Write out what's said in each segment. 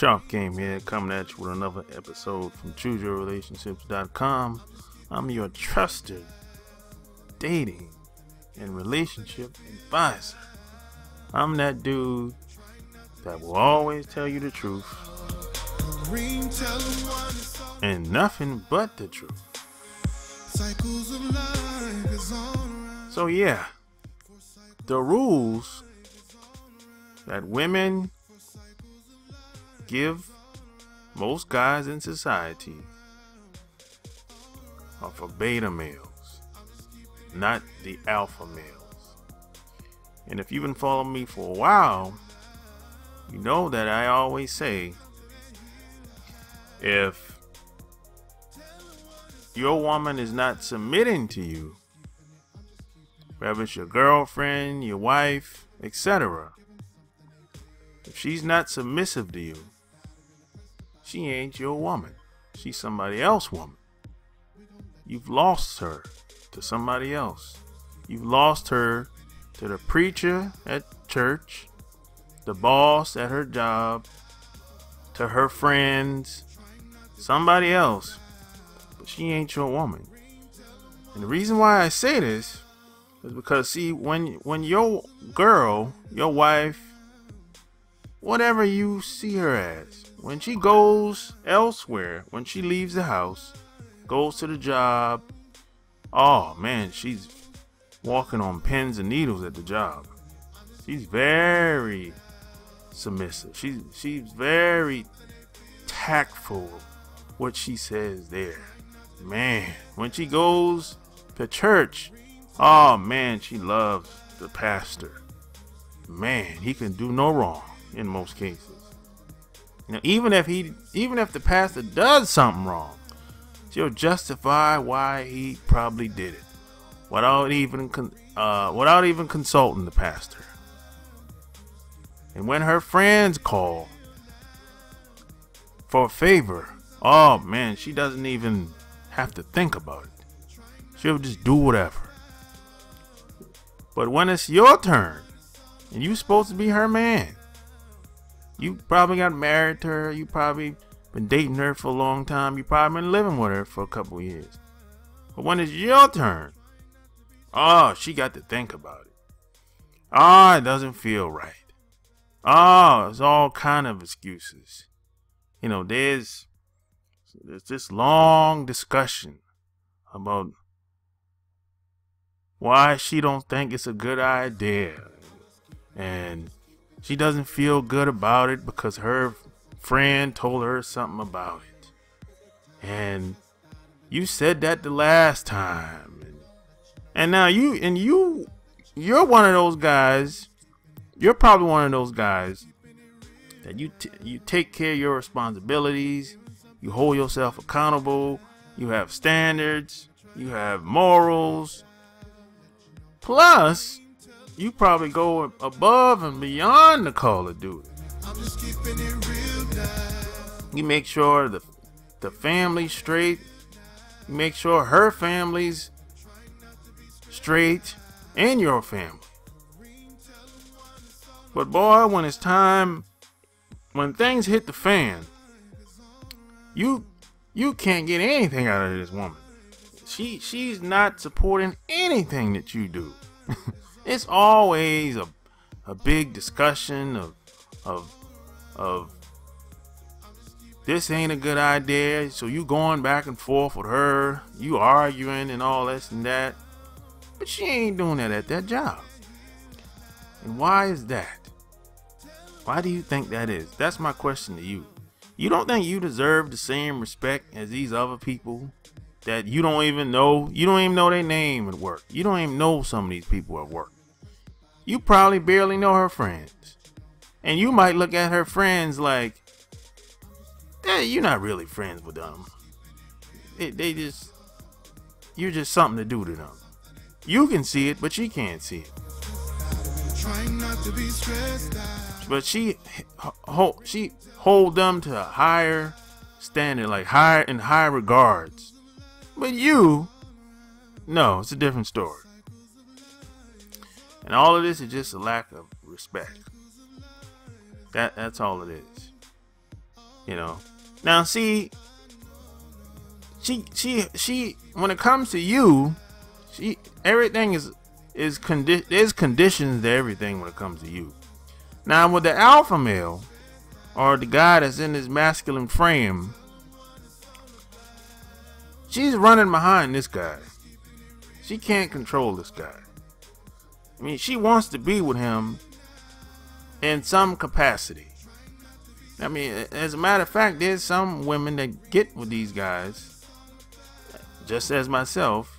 Sharp Game here, coming at you with another episode from ChooseYourRelationships.com. I'm your trusted dating and relationship advisor. I'm that dude that will always tell you the truth and nothing but the truth. So, yeah, the rules that women give most guys in society are for beta males, not the alpha males. And if you've been following me for a while, you know that I always say if your woman is not submitting to you, whether it's your girlfriend, your wife, etc., if she's not submissive to you, she ain't your woman. She's somebody else's woman. You've lost her to somebody else. You've lost her to the preacher at church, the boss at her job, to her friends, somebody else. But she ain't your woman. And the reason why I say this is because see when when your girl, your wife, whatever you see her as, when she goes elsewhere, when she leaves the house, goes to the job, oh man, she's walking on pins and needles at the job. She's very submissive. She's she's very tactful what she says there. Man, when she goes to church, oh man, she loves the pastor. Man, he can do no wrong in most cases. Now, even if he, even if the pastor does something wrong, she'll justify why he probably did it, without even, uh, without even consulting the pastor. And when her friends call for a favor, oh man, she doesn't even have to think about it. She'll just do whatever. But when it's your turn, and you're supposed to be her man, you probably got married to her. You probably been dating her for a long time. You probably been living with her for a couple years. But when it's your turn, oh, she got to think about it. Ah, oh, it doesn't feel right. Oh, it's all kind of excuses. You know, there's there's this long discussion about why she don't think it's a good idea. And she doesn't feel good about it because her friend told her something about it. And you said that the last time. And, now you and you you're one of those guys. You're probably one of those guys that you you take care of your responsibilities. You hold yourself accountable. You have standards. You have morals. Plus, you probably go above and beyond the Call of Duty. You make sure the the family's straight. You make sure her family's straight and your family. But boy, when it's time, when things hit the fan, you you can't get anything out of this woman. She she's not supporting anything that you do. It's always a, a big discussion of of of this ain't a good idea. So you going back and forth with her, you arguing and all this and that. But she ain't doing that at that job. And why is that? Why do you think that is? That's my question to you. You don't think you deserve the same respect as these other people that you don't even know. You don't even know their name at work. You don't even know some of these people at work. You probably barely know her friends. And you might look at her friends like, hey, you're not really friends with them. They, they just, you're just something to do to them. You can see it, but she can't see it. But she, hold, she hold them to a higher standard, like higher in higher regards but you, no, it's a different story. And all of this is just a lack of respect. That that's all it is. You know. Now see she she she when it comes to you, she everything is is condi- there's conditions to everything when it comes to you. Now with the alpha male or the guy that's in his masculine frame, she's running behind this guy. She can't control this guy. I mean, she wants to be with him in some capacity. I mean, as a matter of fact, there's some women that get with these guys, just as myself,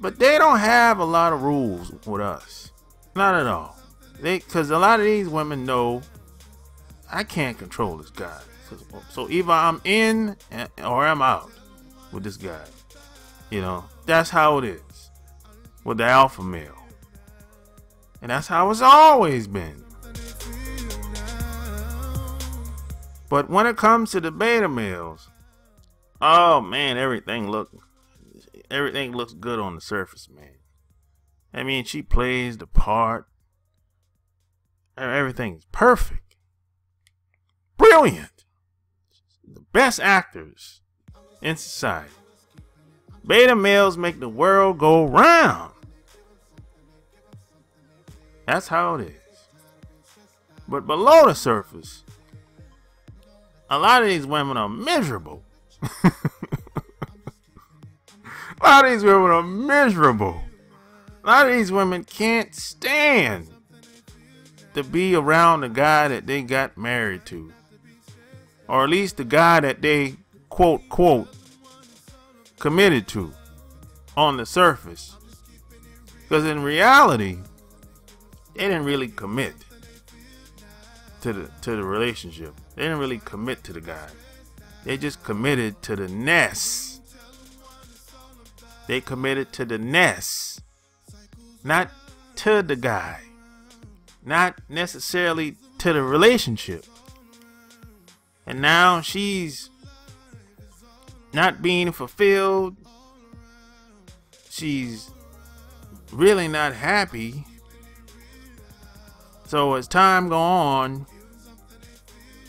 but they don't have a lot of rules with us. Not at all. They, because a lot of these women know I can't control this guy. So either I'm in or I'm out with this guy. You know, that's how it is with the alpha male. And that's how it's always been. But when it comes to the beta males, oh man, everything look everything looks good on the surface, man. I mean, she plays the part. Everything's perfect. Brilliant. The best actors in society. Beta males make the world go round. That's how it is. But below the surface, a lot of these women are miserable. a lot of these women are miserable. A lot of these women can't stand to be around the guy that they got married to. Or at least the guy that they quote quote committed to on the surface. Because in reality, they didn't really commit to the to the relationship. They didn't really commit to the guy. They just committed to the nest. They committed to the nest, not to the guy, not necessarily to the relationship. And now she's not being fulfilled. She's really not happy so as time go on,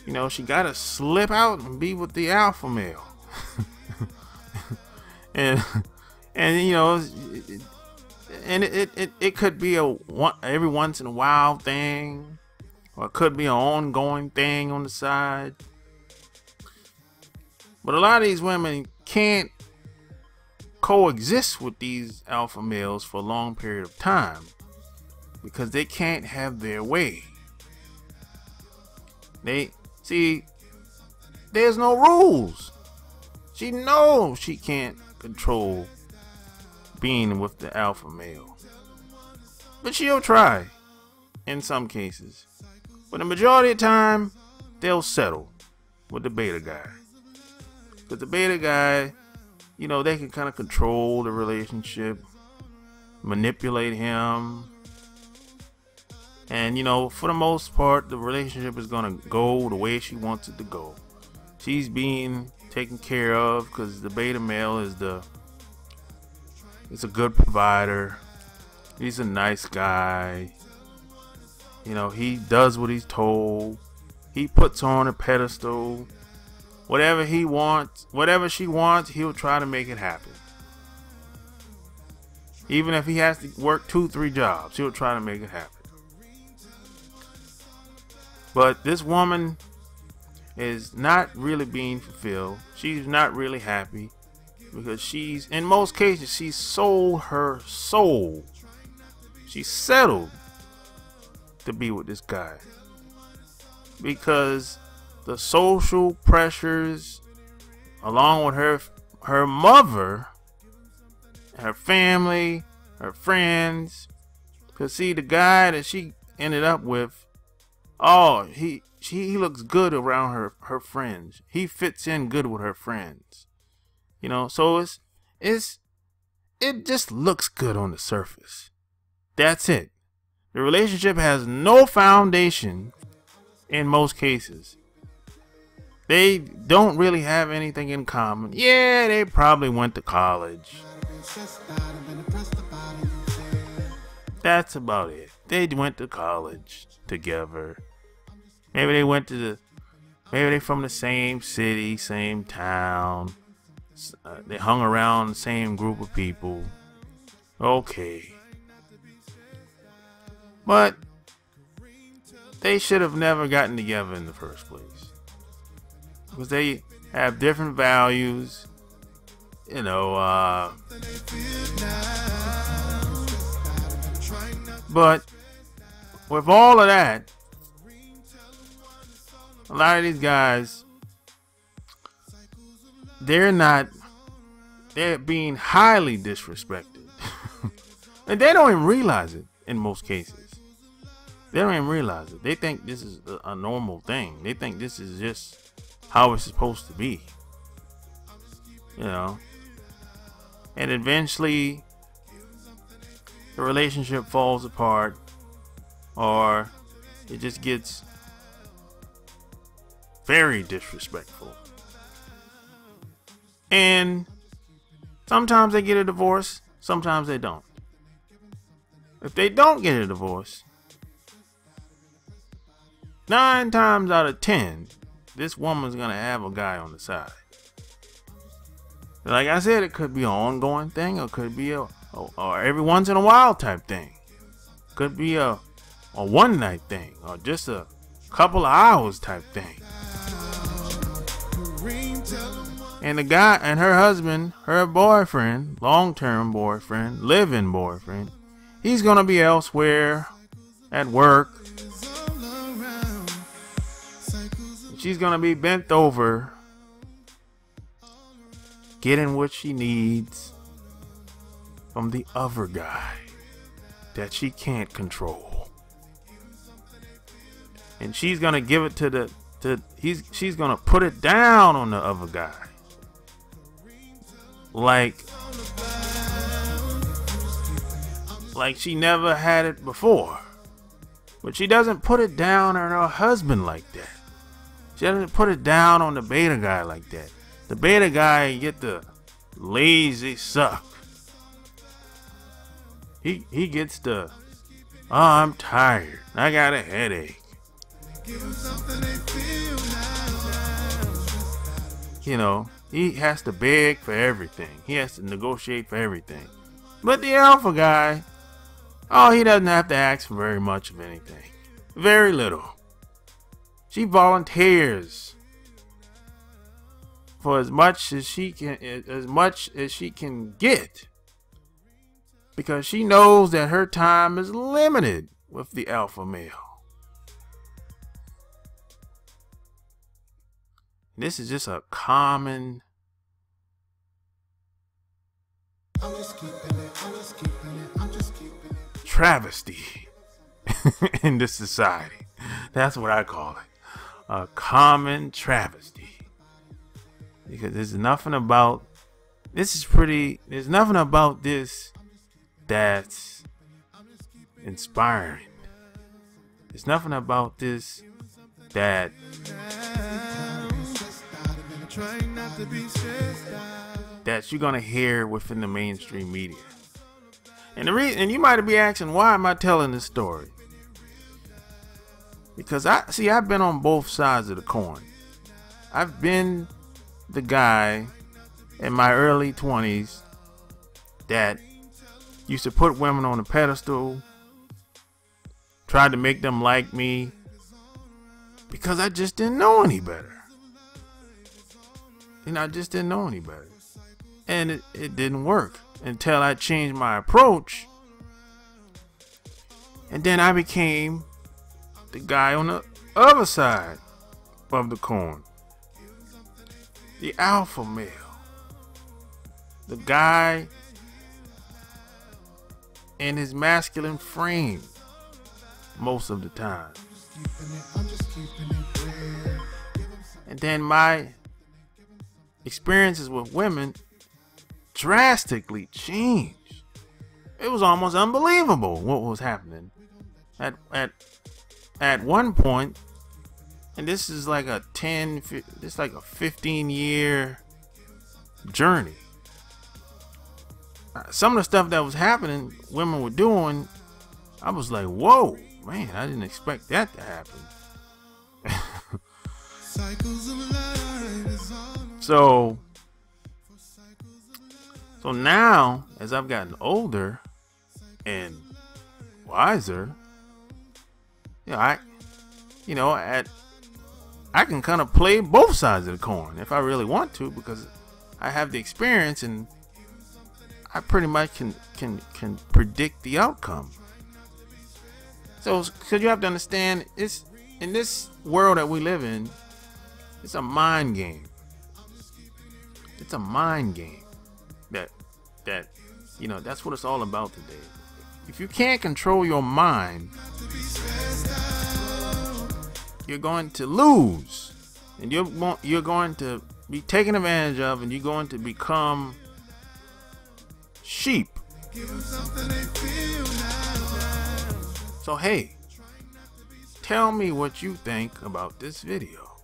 you know, she gotta slip out and be with the alpha male. and and you know and it, it, it could be a one, every once in a while thing or it could be an ongoing thing on the side but a lot of these women can't coexist with these alpha males for a long period of time because they can't have their way. They see there's no rules. She knows she can't control being with the alpha male. But she'll try in some cases. But the majority of time, they'll settle with the beta guy. Because the beta guy, you know, they can kind of control the relationship, manipulate him, and you know, for the most part, the relationship is gonna go the way she wants it to go. She's being taken care of because the beta male is the It's a good provider. He's a nice guy. You know, he does what he's told. He puts on a pedestal. Whatever he wants, whatever she wants, he'll try to make it happen. Even if he has to work two, three jobs, he'll try to make it happen. But this woman is not really being fulfilled. She's not really happy because she's, in most cases, she sold her soul. She settled to be with this guy because the social pressures, along with her her mother, her family, her friends, because see the guy that she ended up with Oh, he he looks good around her her friends. He fits in good with her friends. You know, so it's it's it just looks good on the surface. That's it. The relationship has no foundation in most cases. They don't really have anything in common. Yeah, they probably went to college. That's about it. They went to college together Maybe they went to the, maybe they from the same city, same town. Uh, they hung around the same group of people. Okay. But they should have never gotten together in the first place. Because they have different values. You know, uh, but with all of that, a lot of these guys, they're not, they're being highly disrespected. and they don't even realize it in most cases. They don't even realize it. They think this is a, a normal thing. They think this is just how it's supposed to be. You know? And eventually, the relationship falls apart or it just gets very disrespectful. And sometimes they get a divorce, sometimes they don't. If they don't get a divorce, nine times out of ten, this woman's gonna have a guy on the side. Like I said, it could be an ongoing thing, or could be a, or every once in a while type thing. Could be a a one night thing, or just a couple of hours type thing. And the guy and her husband, her boyfriend, long term boyfriend, living boyfriend, he's gonna be elsewhere at work. She's gonna be bent over, getting what she needs from the other guy that she can't control. And she's gonna give it to the to he's she's gonna put it down on the other guy. Like like she never had it before. But she doesn't put it down on her husband like that. She doesn't put it down on the beta guy like that. The beta guy get the lazy suck. He he gets the oh I'm tired. I got a headache. You know, he has to beg for everything. He has to negotiate for everything. But the alpha guy, oh, he doesn't have to ask for very much of anything. Very little. She volunteers for as much as she can as much as she can get. Because she knows that her time is limited with the alpha male. This is just a common travesty in this society. That's what I call it. A common travesty. Because there's nothing about this is pretty there's nothing about this that's inspiring. There's nothing about this that that you're gonna hear within the mainstream media. And the reason, and you might be asking, why am I telling this story? Because I see, I've been on both sides of the coin. I've been the guy in my early 20s that used to put women on a pedestal, tried to make them like me because I just didn't know any better. And I just didn't know any better. And it, it didn't work until I changed my approach. And then I became the guy on the other side of the coin. The alpha male. The guy in his masculine frame most of the time. And then my experiences with women drastically changed. It was almost unbelievable what was happening. At at at one point, and this is like a 10 this like a 15 year journey. Uh, some of the stuff that was happening, women were doing, I was like, "Whoa, man, I didn't expect that to happen." So, so now as I've gotten older and wiser, you know, I, you know, at I can kind of play both sides of the coin if I really want to because I have the experience and I pretty much can can can predict the outcome. So, because you have to understand, it's in this world that we live in, it's a mind game. It's a mind game. That that you know that's what it's all about today. If you can't control your mind, you're going to lose, and you're you're going to be taken advantage of, and you're going to become sheep. So hey, tell me what you think about this video.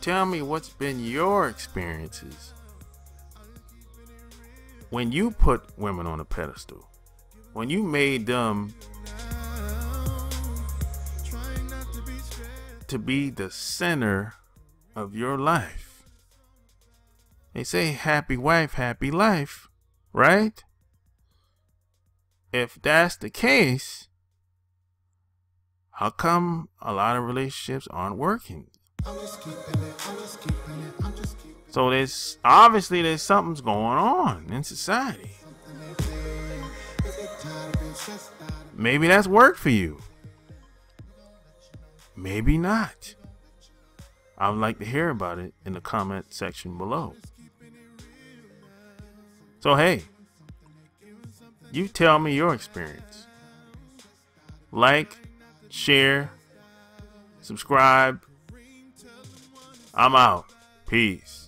Tell me what's been your experiences when you put women on a pedestal. When you made them to be the center of your life. They say happy wife, happy life, right? If that's the case, how come a lot of relationships aren't working? So there's obviously there's something's going on in society. Maybe that's work for you. Maybe not. I would like to hear about it in the comment section below. So, hey, you tell me your experience. Like, share, subscribe. I'm out. Peace.